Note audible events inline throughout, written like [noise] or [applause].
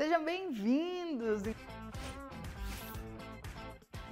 Sejam bem-vindos!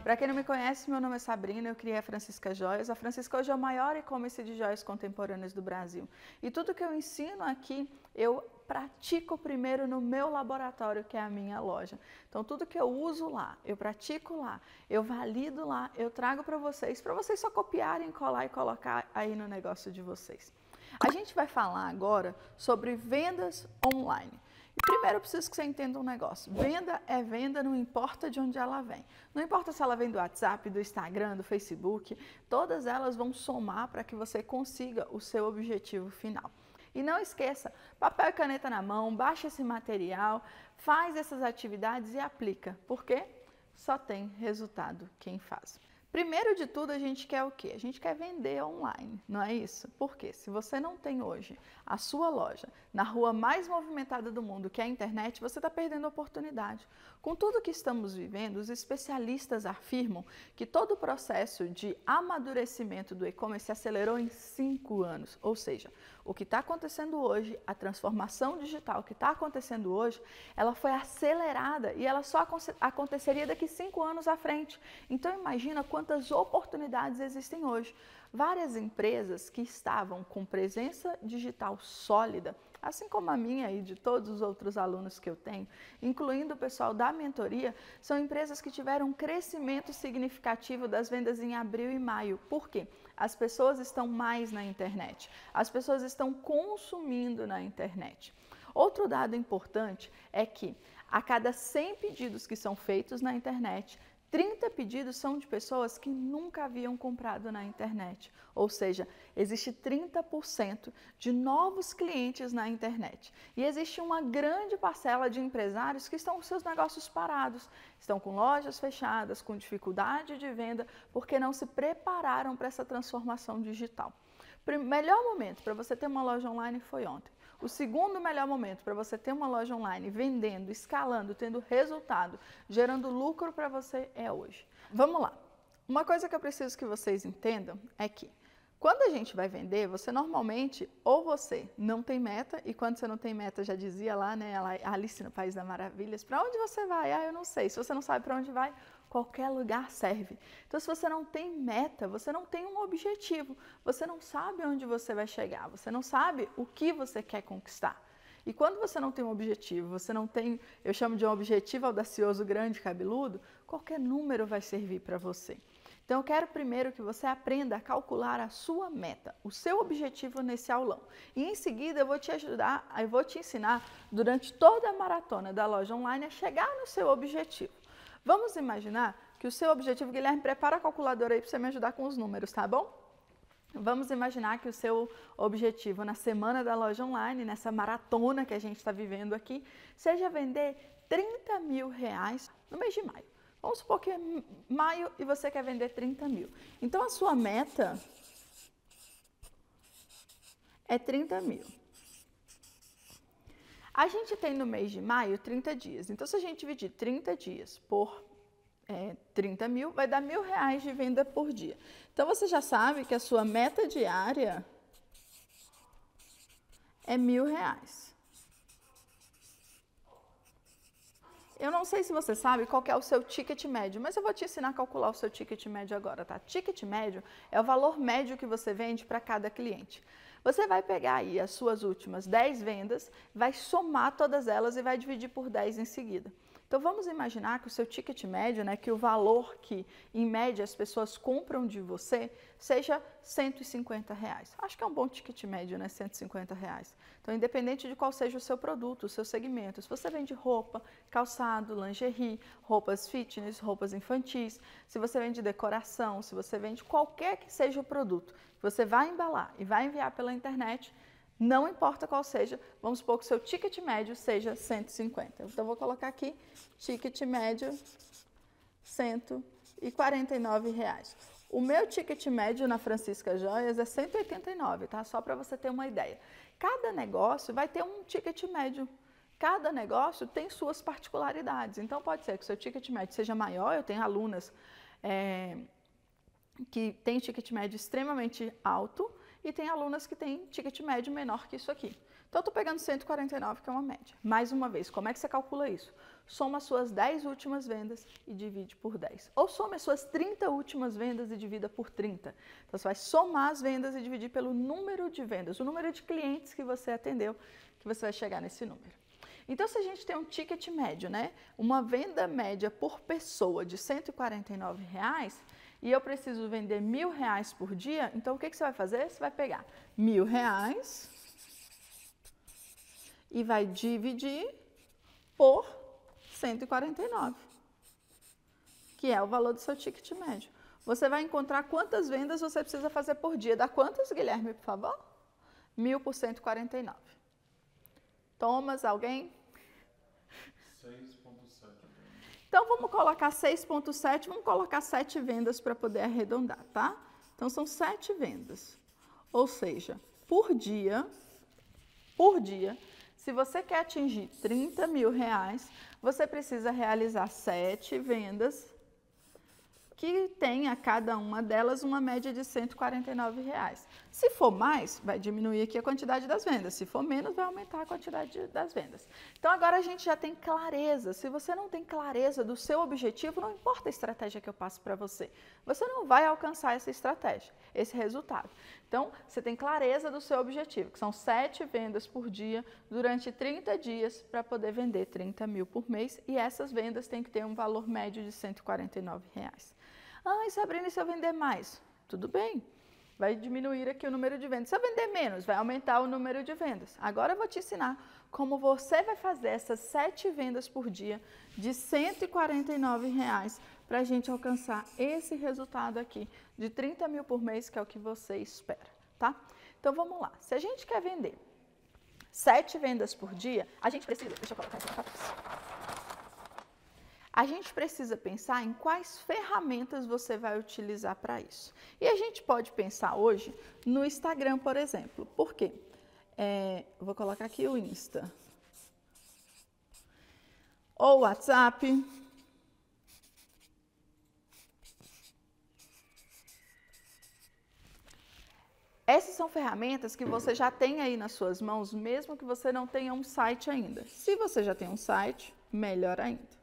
Para quem não me conhece, meu nome é Sabrina, eu criei a Francisca Joias. A Francisca hoje é o maior e-commerce de joias contemporâneas do Brasil. E tudo que eu ensino aqui, eu pratico primeiro no meu laboratório, que é a minha loja. Então, tudo que eu uso lá, eu pratico lá, eu valido lá, eu trago para vocês, para vocês só copiarem, colar e colocar aí no negócio de vocês. A gente vai falar agora sobre vendas online. Primeiro eu preciso que você entenda um negócio. Venda é venda, não importa de onde ela vem. Não importa se ela vem do WhatsApp, do Instagram, do Facebook, todas elas vão somar para que você consiga o seu objetivo final. E não esqueça, papel e caneta na mão, baixa esse material, faz essas atividades e aplica. Por quê? Só tem resultado quem faz. Primeiro de tudo, a gente quer o quê? A gente quer vender online, não é isso? Porque se você não tem hoje a sua loja na rua mais movimentada do mundo, que é a internet, você está perdendo a oportunidade. Com tudo que estamos vivendo, os especialistas afirmam que todo o processo de amadurecimento do e-commerce acelerou em cinco anos. Ou seja, o que está acontecendo hoje, a transformação digital que está acontecendo hoje, ela foi acelerada e ela só aconteceria daqui cinco anos à frente. Então imagina quantas oportunidades existem hoje. Várias empresas que estavam com presença digital sólida, assim como a minha e de todos os outros alunos que eu tenho, incluindo o pessoal da mentoria, são empresas que tiveram um crescimento significativo das vendas em abril e maio. Por quê? As pessoas estão mais na internet, as pessoas estão consumindo na internet. Outro dado importante é que a cada 100 pedidos que são feitos na internet, 30 pedidos são de pessoas que nunca haviam comprado na internet. Ou seja, existe 30% de novos clientes na internet. E existe uma grande parcela de empresários que estão com seus negócios parados, estão com lojas fechadas, com dificuldade de venda, porque não se prepararam para essa transformação digital. Melhor momento para você ter uma loja online foi ontem. O segundo melhor momento para você ter uma loja online vendendo, escalando, tendo resultado, gerando lucro para você é hoje. Vamos lá. Uma coisa que eu preciso que vocês entendam é que quando a gente vai vender, você normalmente ou você não tem meta, e quando você não tem meta, já dizia lá, né, a Alice no País das Maravilhas, para onde você vai? Ah, eu não sei. Se você não sabe para onde vai, qualquer lugar serve. Então, se você não tem meta, você não tem um objetivo, você não sabe onde você vai chegar, você não sabe o que você quer conquistar. E quando você não tem um objetivo, você não tem, eu chamo de um objetivo audacioso, grande, cabeludo, qualquer número vai servir para você. Então, eu quero primeiro que você aprenda a calcular a sua meta, o seu objetivo nesse aulão. E em seguida, eu vou te ajudar, eu vou te ensinar durante toda a maratona da loja online a chegar no seu objetivo. Vamos imaginar que o seu objetivo, Guilherme, prepara a calculadora aí para você me ajudar com os números, tá bom? Vamos imaginar que o seu objetivo na semana da loja online, nessa maratona que a gente está vivendo aqui, seja vender 30 mil reais no mês de maio. Vamos supor que é maio e você quer vender 30 mil. Então a sua meta é 30 mil. A gente tem no mês de maio 30 dias. Então, se a gente dividir 30 dias por é, 30 mil, vai dar mil reais de venda por dia. Então, você já sabe que a sua meta diária é mil reais. Eu não sei se você sabe qual é o seu ticket médio, mas eu vou te ensinar a calcular o seu ticket médio agora, tá? Ticket médio é o valor médio que você vende para cada cliente. Você vai pegar aí as suas últimas 10 vendas, vai somar todas elas e vai dividir por 10 em seguida. Então vamos imaginar que o seu ticket médio, né, que o valor que em média as pessoas compram de você seja 150 reais. Acho que é um bom ticket médio, né, 150 reais. Então independente de qual seja o seu produto, o seu segmento, se você vende roupa, calçado, lingerie, roupas fitness, roupas infantis, se você vende decoração, se você vende qualquer que seja o produto, você vai embalar e vai enviar pela internet, não importa qual seja, vamos supor que o seu ticket médio seja 150. Então, vou colocar aqui, ticket médio, 149 reais. O meu ticket médio na Francisca Joias é 189, tá? Só para você ter uma ideia. Cada negócio vai ter um ticket médio. Cada negócio tem suas particularidades. Então, pode ser que o seu ticket médio seja maior. Eu tenho alunas é, que têm ticket médio extremamente alto e tem alunas que têm ticket médio menor que isso aqui. Então, eu estou pegando 149, que é uma média. Mais uma vez, como é que você calcula isso? Soma as suas 10 últimas vendas e divide por 10. Ou soma as suas 30 últimas vendas e divida por 30. Então, você vai somar as vendas e dividir pelo número de vendas, o número de clientes que você atendeu, que você vai chegar nesse número. Então, se a gente tem um ticket médio, né? Uma venda média por pessoa de 149 reais, e eu preciso vender mil reais por dia, então o que, que você vai fazer? Você vai pegar mil reais e vai dividir por 149, que é o valor do seu ticket médio. Você vai encontrar quantas vendas você precisa fazer por dia. Dá quantas, Guilherme, por favor? Mil por 149. Thomas, alguém? 6,7. Então, vamos colocar 6,7, vamos colocar 7 vendas para poder arredondar, tá? Então, são 7 vendas. Ou seja, por dia, por dia, se você quer atingir 30 mil reais, você precisa realizar 7 vendas que tenha cada uma delas uma média de 149 reais. Se for mais, vai diminuir aqui a quantidade das vendas. Se for menos, vai aumentar a quantidade das vendas. Então agora a gente já tem clareza. Se você não tem clareza do seu objetivo, não importa a estratégia que eu passo para você, você não vai alcançar essa estratégia, esse resultado. Então você tem clareza do seu objetivo, que são sete vendas por dia durante 30 dias para poder vender 30 mil por mês e essas vendas têm que ter um valor médio de 149 reais. Ah, Sabrina, e se eu vender mais? Tudo bem, vai diminuir aqui o número de vendas. Se eu vender menos, vai aumentar o número de vendas. Agora eu vou te ensinar como você vai fazer essas sete vendas por dia de 149 reais para a gente alcançar esse resultado aqui de 30 mil por mês, que é o que você espera, tá? Então vamos lá. Se a gente quer vender sete vendas por dia, a gente precisa. Deixa eu colocar aqui na a gente precisa pensar em quais ferramentas você vai utilizar para isso. E a gente pode pensar hoje no Instagram, por exemplo. Por quê? É, vou colocar aqui o Insta. Ou WhatsApp. Essas são ferramentas que você já tem aí nas suas mãos, mesmo que você não tenha um site ainda. Se você já tem um site, melhor ainda.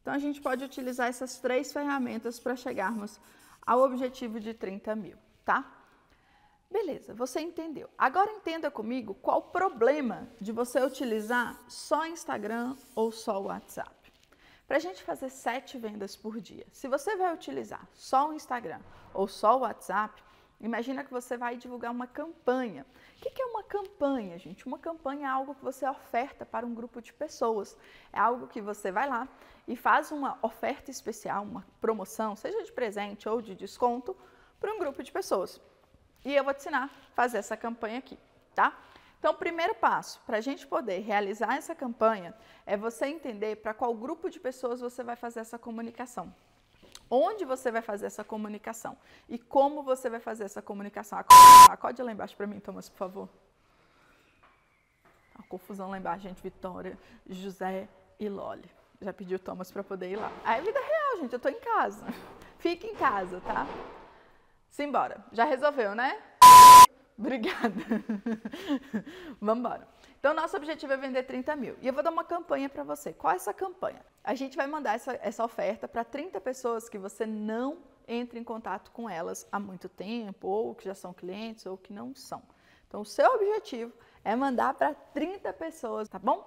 Então, a gente pode utilizar essas três ferramentas para chegarmos ao objetivo de 30 mil, tá? Beleza, você entendeu. Agora entenda comigo qual o problema de você utilizar só Instagram ou só WhatsApp. Para a gente fazer sete vendas por dia, se você vai utilizar só o Instagram ou só o WhatsApp, Imagina que você vai divulgar uma campanha. O que é uma campanha, gente? Uma campanha é algo que você oferta para um grupo de pessoas. É algo que você vai lá e faz uma oferta especial, uma promoção, seja de presente ou de desconto, para um grupo de pessoas. E eu vou te ensinar a fazer essa campanha aqui, tá? Então, o primeiro passo para a gente poder realizar essa campanha é você entender para qual grupo de pessoas você vai fazer essa comunicação onde você vai fazer essa comunicação e como você vai fazer essa comunicação. Acorde lá embaixo para mim, Thomas, por favor. A confusão lá embaixo, gente. Vitória, José e Loli. Já pediu Thomas para poder ir lá. Aí é vida real, gente. Eu tô em casa. Fique em casa, tá? Simbora. Já resolveu, né? Obrigada. [laughs] Vamos embora. Então, nosso objetivo é vender 30 mil. E eu vou dar uma campanha para você. Qual é essa campanha? A gente vai mandar essa, essa oferta para 30 pessoas que você não entre em contato com elas há muito tempo, ou que já são clientes, ou que não são. Então, o seu objetivo é mandar para 30 pessoas, tá bom?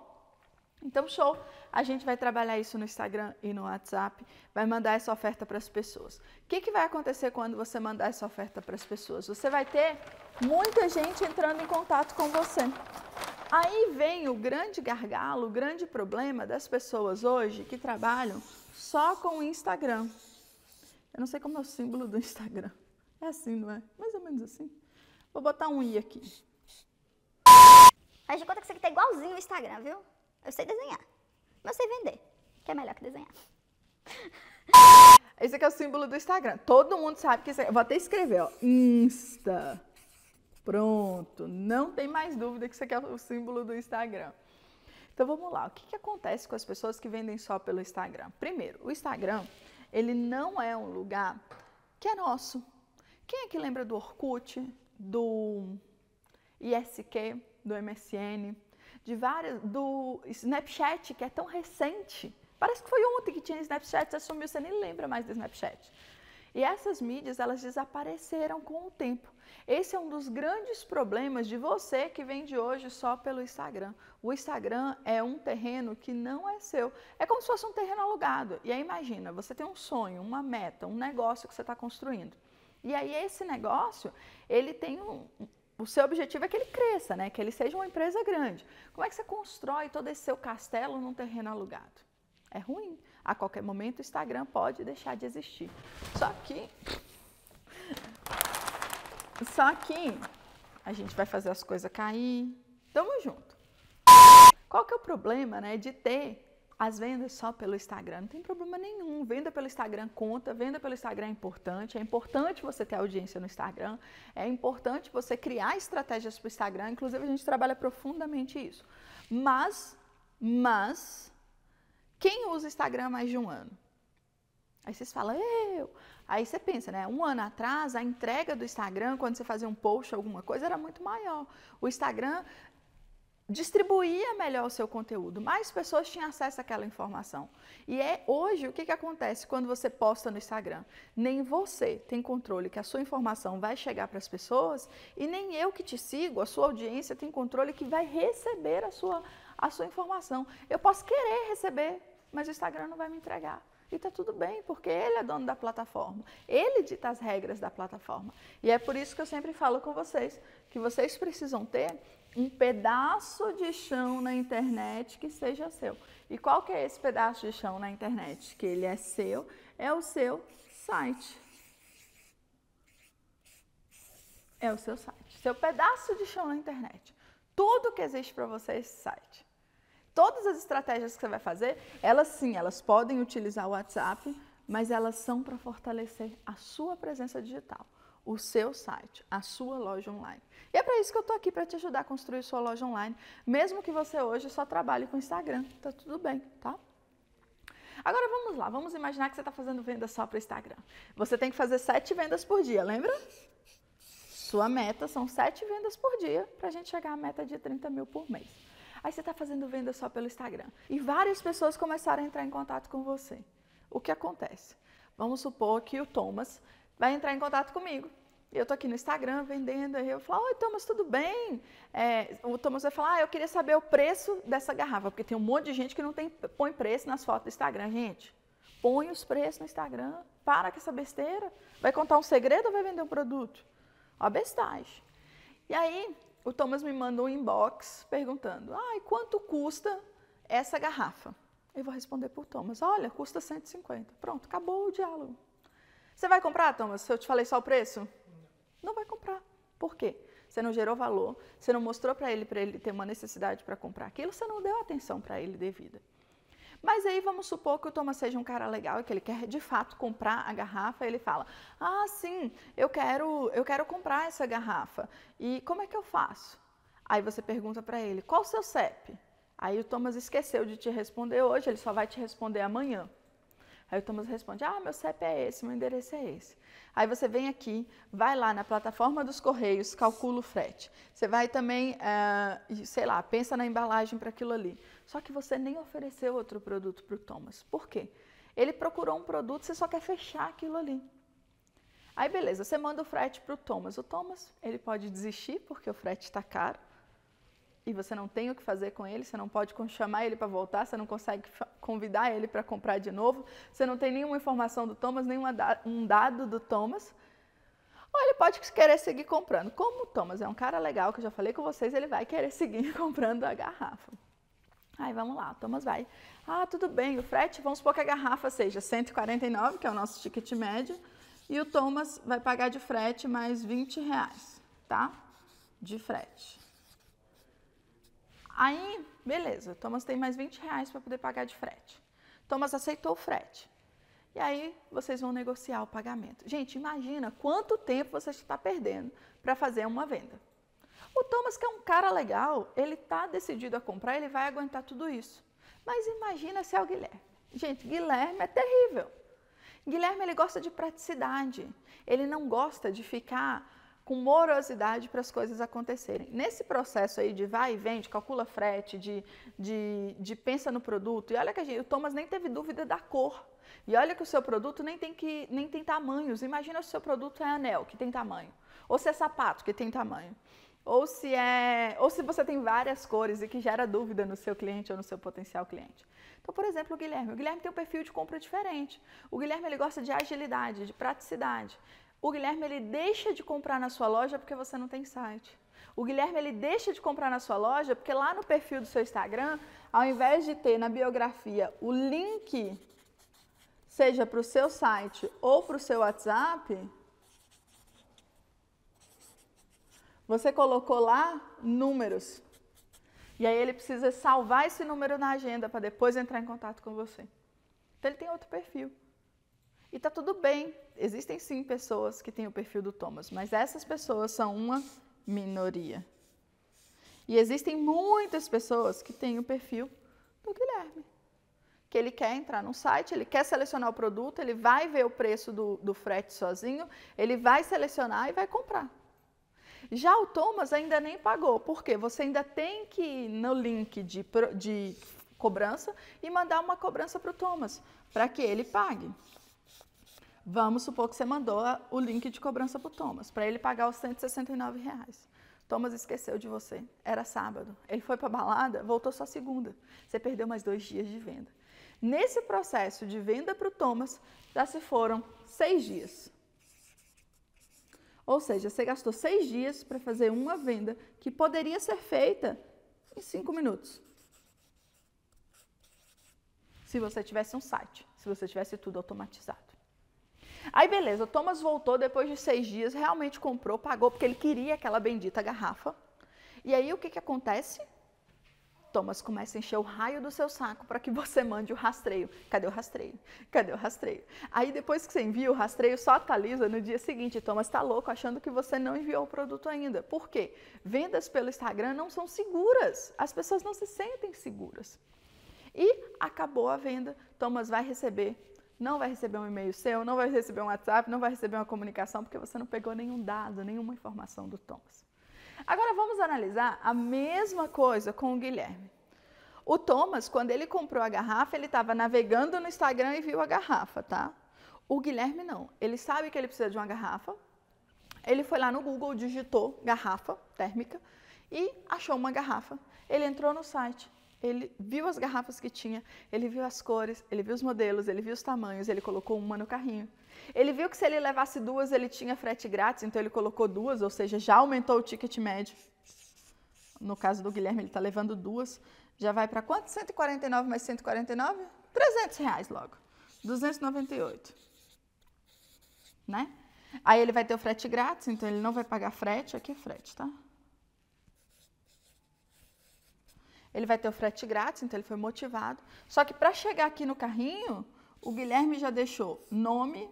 Então, show! A gente vai trabalhar isso no Instagram e no WhatsApp, vai mandar essa oferta para as pessoas. O que, que vai acontecer quando você mandar essa oferta para as pessoas? Você vai ter muita gente entrando em contato com você. Aí vem o grande gargalo, o grande problema das pessoas hoje que trabalham só com o Instagram. Eu não sei como é o símbolo do Instagram. É assim, não é? Mais ou menos assim. Vou botar um i aqui. Faz de conta que isso aqui tá igualzinho o Instagram, viu? Eu sei desenhar. Mas sei vender, que é melhor que desenhar. Esse aqui é o símbolo do Instagram. Todo mundo sabe que isso é. Vou até escrever, ó. Insta. Pronto, não tem mais dúvida que isso aqui é o símbolo do Instagram. Então vamos lá, o que, que acontece com as pessoas que vendem só pelo Instagram? Primeiro, o Instagram, ele não é um lugar que é nosso. Quem é que lembra do Orkut? do ISQ, do MSN, de várias, do Snapchat, que é tão recente. Parece que foi ontem que tinha Snapchat, você sumiu, você nem lembra mais do Snapchat. E essas mídias, elas desapareceram com o tempo. Esse é um dos grandes problemas de você que vende hoje só pelo Instagram. O Instagram é um terreno que não é seu. É como se fosse um terreno alugado. E aí imagina, você tem um sonho, uma meta, um negócio que você está construindo. E aí esse negócio, ele tem um, o seu objetivo é que ele cresça, né? Que ele seja uma empresa grande. Como é que você constrói todo esse seu castelo num terreno alugado? É ruim. A qualquer momento o Instagram pode deixar de existir. Só que. Só que a gente vai fazer as coisas cair. Tamo junto. Qual que é o problema, né, de ter as vendas só pelo Instagram? Não tem problema nenhum. Venda pelo Instagram conta, venda pelo Instagram é importante. É importante você ter audiência no Instagram. É importante você criar estratégias para o Instagram. Inclusive, a gente trabalha profundamente isso. Mas, mas, quem usa Instagram há mais de um ano? Aí vocês falam, eu. Aí você pensa, né? Um ano atrás, a entrega do Instagram, quando você fazia um post, alguma coisa, era muito maior. O Instagram distribuía melhor o seu conteúdo, mais pessoas tinham acesso àquela informação. E é hoje o que, que acontece quando você posta no Instagram? Nem você tem controle que a sua informação vai chegar para as pessoas e nem eu que te sigo, a sua audiência tem controle que vai receber a sua, a sua informação. Eu posso querer receber, mas o Instagram não vai me entregar. E está tudo bem, porque ele é dono da plataforma. Ele dita as regras da plataforma. E é por isso que eu sempre falo com vocês que vocês precisam ter um pedaço de chão na internet que seja seu. E qual que é esse pedaço de chão na internet? Que ele é seu, é o seu site. É o seu site. Seu pedaço de chão na internet. Tudo que existe para você é esse site. Todas as estratégias que você vai fazer, elas sim, elas podem utilizar o WhatsApp, mas elas são para fortalecer a sua presença digital o seu site, a sua loja online. E é para isso que eu estou aqui, para te ajudar a construir sua loja online, mesmo que você hoje só trabalhe com Instagram, tá tudo bem, tá? Agora vamos lá, vamos imaginar que você está fazendo venda só para Instagram. Você tem que fazer sete vendas por dia, lembra? Sua meta são sete vendas por dia para a gente chegar à meta de 30 mil por mês. Aí você está fazendo venda só pelo Instagram. E várias pessoas começaram a entrar em contato com você. O que acontece? Vamos supor que o Thomas vai entrar em contato comigo. Eu tô aqui no Instagram vendendo, aí eu falo, oi Thomas, tudo bem? É, o Thomas vai falar, ah, eu queria saber o preço dessa garrafa, porque tem um monte de gente que não tem, põe preço nas fotos do Instagram. Gente, põe os preços no Instagram, para com essa besteira. Vai contar um segredo ou vai vender um produto? Ó, bestagem. E aí, o Thomas me manda um inbox perguntando, ah, quanto custa essa garrafa? Eu vou responder por Thomas, olha, custa 150. Pronto, acabou o diálogo. Você vai comprar, Thomas, se eu te falei só o preço? Não vai comprar. Por quê? Você não gerou valor, você não mostrou para ele, para ele ter uma necessidade para comprar aquilo, você não deu atenção para ele devida. Mas aí vamos supor que o Thomas seja um cara legal e que ele quer de fato comprar a garrafa, ele fala: "Ah, sim, eu quero, eu quero comprar essa garrafa. E como é que eu faço?" Aí você pergunta para ele: "Qual o seu CEP?" Aí o Thomas esqueceu de te responder hoje, ele só vai te responder amanhã. Aí o Thomas responde: Ah, meu CEP é esse, meu endereço é esse. Aí você vem aqui, vai lá na plataforma dos Correios, calcula o frete. Você vai também, uh, sei lá, pensa na embalagem para aquilo ali. Só que você nem ofereceu outro produto para o Thomas. Por quê? Ele procurou um produto, você só quer fechar aquilo ali. Aí beleza, você manda o frete para o Thomas. O Thomas, ele pode desistir porque o frete está caro e você não tem o que fazer com ele, você não pode chamar ele para voltar, você não consegue convidar ele para comprar de novo, você não tem nenhuma informação do Thomas, nenhum um dado do Thomas. Ou ele pode querer seguir comprando. Como o Thomas é um cara legal, que eu já falei com vocês, ele vai querer [laughs] seguir comprando a garrafa. Aí vamos lá, o Thomas vai. Ah, tudo bem, o frete, vamos supor que a garrafa seja 149, que é o nosso ticket médio, e o Thomas vai pagar de frete mais 20 reais, tá? De frete. Aí, beleza, Thomas tem mais 20 reais para poder pagar de frete. Thomas aceitou o frete. E aí vocês vão negociar o pagamento. Gente, imagina quanto tempo você está perdendo para fazer uma venda. O Thomas, que é um cara legal, ele está decidido a comprar, ele vai aguentar tudo isso. Mas imagina se é o Guilherme. Gente, Guilherme é terrível. Guilherme ele gosta de praticidade. Ele não gosta de ficar com morosidade para as coisas acontecerem. Nesse processo aí de vai e vende, calcula frete, de, de, de pensa no produto, e olha que a gente, o Thomas nem teve dúvida da cor. E olha que o seu produto nem tem, que, nem tem tamanhos. Imagina se o seu produto é anel, que tem tamanho. Ou se é sapato, que tem tamanho. Ou se, é, ou se você tem várias cores e que gera dúvida no seu cliente ou no seu potencial cliente. Então, por exemplo, o Guilherme. O Guilherme tem um perfil de compra diferente. O Guilherme ele gosta de agilidade, de praticidade. O Guilherme ele deixa de comprar na sua loja porque você não tem site. O Guilherme ele deixa de comprar na sua loja porque lá no perfil do seu Instagram, ao invés de ter na biografia o link, seja para o seu site ou para o seu WhatsApp, você colocou lá números. E aí ele precisa salvar esse número na agenda para depois entrar em contato com você. Então ele tem outro perfil. E tá tudo bem. Existem sim pessoas que têm o perfil do Thomas, mas essas pessoas são uma minoria. E existem muitas pessoas que têm o perfil do Guilherme. Que ele quer entrar no site, ele quer selecionar o produto, ele vai ver o preço do, do frete sozinho, ele vai selecionar e vai comprar. Já o Thomas ainda nem pagou, porque você ainda tem que ir no link de, de cobrança e mandar uma cobrança para o Thomas, para que ele pague. Vamos supor que você mandou o link de cobrança para o Thomas, para ele pagar os 169 reais. Thomas esqueceu de você. Era sábado. Ele foi para a balada, voltou só segunda. Você perdeu mais dois dias de venda. Nesse processo de venda para o Thomas, já se foram seis dias. Ou seja, você gastou seis dias para fazer uma venda que poderia ser feita em cinco minutos. Se você tivesse um site, se você tivesse tudo automatizado. Aí beleza, Thomas voltou depois de seis dias, realmente comprou, pagou, porque ele queria aquela bendita garrafa. E aí o que, que acontece? Thomas começa a encher o raio do seu saco para que você mande o rastreio. Cadê o rastreio? Cadê o rastreio? Aí depois que você envia o rastreio, só atualiza no dia seguinte. Thomas está louco achando que você não enviou o produto ainda. Por quê? Vendas pelo Instagram não são seguras. As pessoas não se sentem seguras. E acabou a venda. Thomas vai receber não vai receber um e-mail seu, não vai receber um WhatsApp, não vai receber uma comunicação, porque você não pegou nenhum dado, nenhuma informação do Thomas. Agora vamos analisar a mesma coisa com o Guilherme. O Thomas, quando ele comprou a garrafa, ele estava navegando no Instagram e viu a garrafa, tá? O Guilherme não. Ele sabe que ele precisa de uma garrafa. Ele foi lá no Google, digitou garrafa térmica e achou uma garrafa. Ele entrou no site, ele viu as garrafas que tinha, ele viu as cores, ele viu os modelos, ele viu os tamanhos, ele colocou uma no carrinho. Ele viu que se ele levasse duas, ele tinha frete grátis, então ele colocou duas, ou seja, já aumentou o ticket médio. No caso do Guilherme, ele está levando duas. Já vai para quanto? 149 mais 149? 300 reais logo. 298. Né? Aí ele vai ter o frete grátis, então ele não vai pagar frete. Aqui é frete, tá? Ele vai ter o frete grátis, então ele foi motivado. Só que para chegar aqui no carrinho, o Guilherme já deixou nome,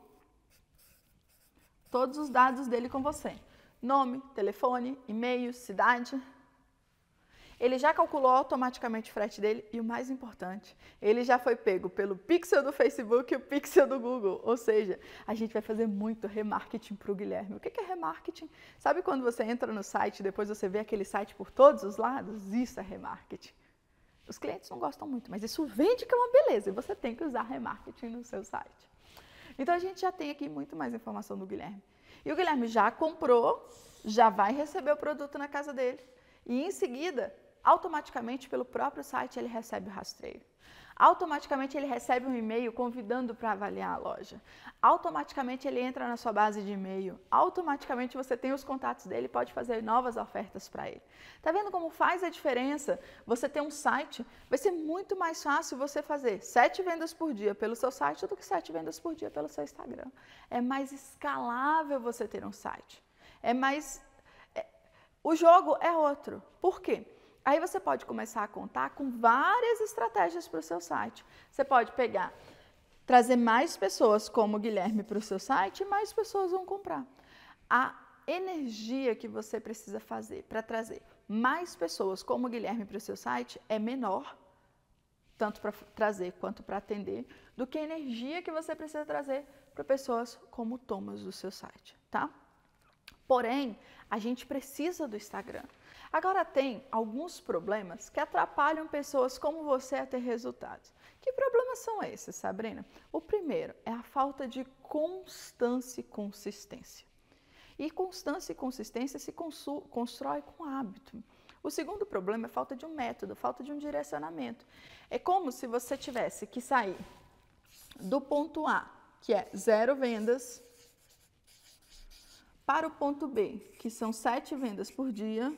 todos os dados dele com você. Nome, telefone, e-mail, cidade, ele já calculou automaticamente o frete dele e o mais importante, ele já foi pego pelo pixel do Facebook e o pixel do Google. Ou seja, a gente vai fazer muito remarketing para o Guilherme. O que é remarketing? Sabe quando você entra no site e depois você vê aquele site por todos os lados? Isso é remarketing. Os clientes não gostam muito, mas isso vende que é uma beleza e você tem que usar remarketing no seu site. Então a gente já tem aqui muito mais informação do Guilherme. E o Guilherme já comprou, já vai receber o produto na casa dele. E em seguida, automaticamente pelo próprio site ele recebe o rastreio. Automaticamente ele recebe um e-mail convidando para avaliar a loja. Automaticamente ele entra na sua base de e-mail. Automaticamente você tem os contatos dele e pode fazer novas ofertas para ele. Tá vendo como faz a diferença? Você ter um site, vai ser muito mais fácil você fazer sete vendas por dia pelo seu site do que sete vendas por dia pelo seu Instagram. É mais escalável você ter um site. É mais. É... O jogo é outro. Por quê? Aí você pode começar a contar com várias estratégias para o seu site. Você pode pegar, trazer mais pessoas como o Guilherme para o seu site e mais pessoas vão comprar. A energia que você precisa fazer para trazer mais pessoas como o Guilherme para o seu site é menor, tanto para trazer quanto para atender, do que a energia que você precisa trazer para pessoas como o Thomas do seu site, tá? Porém, a gente precisa do Instagram. Agora tem alguns problemas que atrapalham pessoas como você a ter resultados. Que problemas são esses, Sabrina? O primeiro é a falta de constância e consistência. E constância e consistência se constrói com hábito. O segundo problema é falta de um método, falta de um direcionamento. É como se você tivesse que sair do ponto A, que é zero vendas, para o ponto B, que são sete vendas por dia,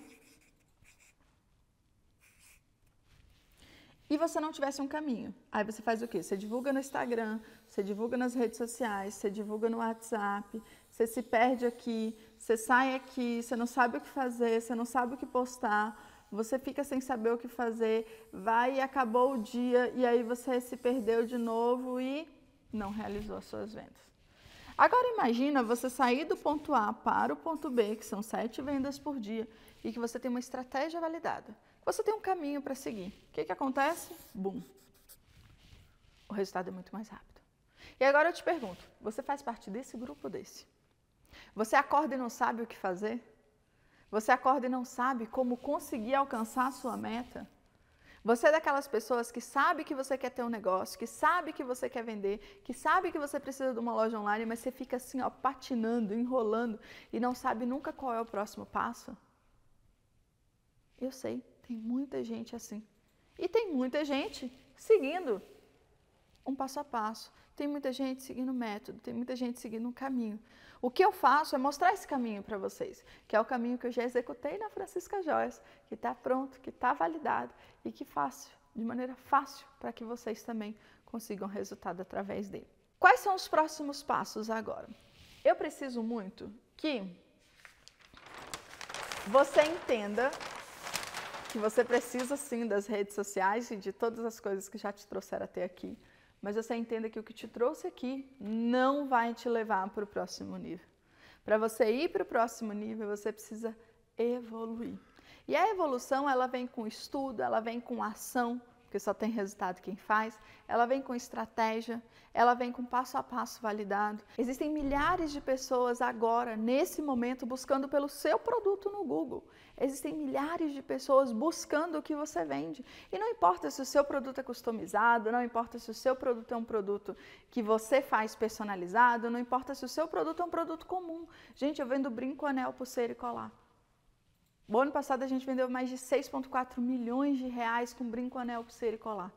e você não tivesse um caminho. Aí você faz o quê? Você divulga no Instagram, você divulga nas redes sociais, você divulga no WhatsApp, você se perde aqui, você sai aqui, você não sabe o que fazer, você não sabe o que postar, você fica sem saber o que fazer, vai e acabou o dia e aí você se perdeu de novo e não realizou as suas vendas. Agora imagina você sair do ponto A para o ponto B, que são sete vendas por dia, e que você tem uma estratégia validada. Você tem um caminho para seguir. O que, que acontece? Bum! O resultado é muito mais rápido. E agora eu te pergunto: você faz parte desse grupo desse? Você acorda e não sabe o que fazer? Você acorda e não sabe como conseguir alcançar a sua meta? Você é daquelas pessoas que sabe que você quer ter um negócio, que sabe que você quer vender, que sabe que você precisa de uma loja online, mas você fica assim, ó, patinando, enrolando e não sabe nunca qual é o próximo passo? Eu sei, tem muita gente assim. E tem muita gente seguindo um passo a passo. Tem muita gente seguindo método, tem muita gente seguindo um caminho. O que eu faço é mostrar esse caminho para vocês, que é o caminho que eu já executei na Francisca Joias, que está pronto, que está validado e que fácil, de maneira fácil, para que vocês também consigam resultado através dele. Quais são os próximos passos agora? Eu preciso muito que você entenda que você precisa sim das redes sociais e de todas as coisas que já te trouxeram até aqui mas você entenda que o que te trouxe aqui não vai te levar para o próximo nível. Para você ir para o próximo nível, você precisa evoluir. E a evolução, ela vem com estudo, ela vem com ação, porque só tem resultado quem faz, ela vem com estratégia, ela vem com passo a passo validado. Existem milhares de pessoas agora, nesse momento, buscando pelo seu produto no Google. Existem milhares de pessoas buscando o que você vende. E não importa se o seu produto é customizado, não importa se o seu produto é um produto que você faz personalizado, não importa se o seu produto é um produto comum. Gente, eu vendo brinco, anel, pulseira e colar. O ano passado a gente vendeu mais de 6,4 milhões de reais com brinco, anel, pulseira e colar.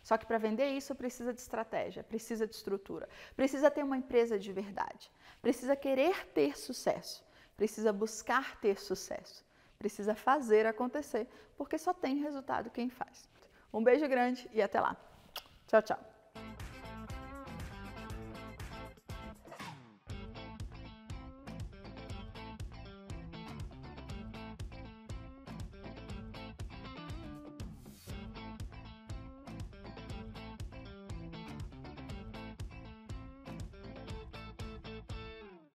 Só que para vender isso precisa de estratégia, precisa de estrutura, precisa ter uma empresa de verdade, precisa querer ter sucesso, precisa buscar ter sucesso, precisa fazer acontecer, porque só tem resultado quem faz. Um beijo grande e até lá. Tchau, tchau.